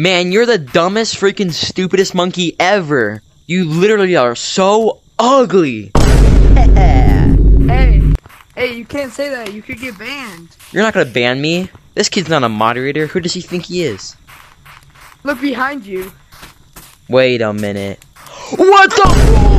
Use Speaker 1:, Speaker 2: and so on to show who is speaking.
Speaker 1: Man, you're the dumbest, freaking stupidest monkey ever. You literally are so ugly.
Speaker 2: Hey, hey, you can't say that. You could get banned.
Speaker 1: You're not gonna ban me. This kid's not a moderator. Who does he think he is?
Speaker 2: Look behind you.
Speaker 1: Wait a minute. What the?